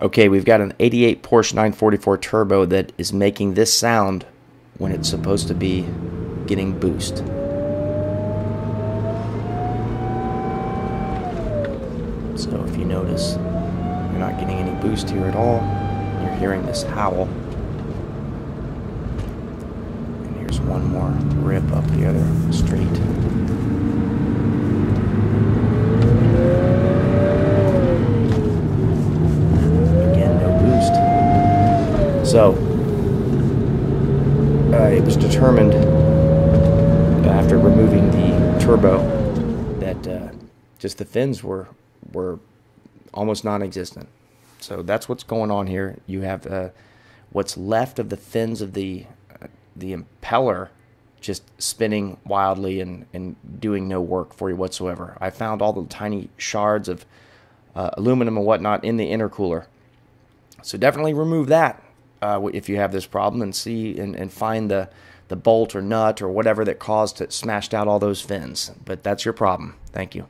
Okay, we've got an 88 Porsche 944 turbo that is making this sound when it's supposed to be getting boost. So if you notice, you're not getting any boost here at all. You're hearing this howl. And here's one more rip up the other straight. Again, no boost. So, uh, it was determined after removing the turbo that uh, just the fins were were almost non-existent. So that's what's going on here. You have uh, what's left of the fins of the uh, the impeller just spinning wildly and, and doing no work for you whatsoever. I found all the tiny shards of uh, aluminum and whatnot in the intercooler. So definitely remove that uh, if you have this problem and see and, and find the, the bolt or nut or whatever that caused it smashed out all those fins. But that's your problem. Thank you.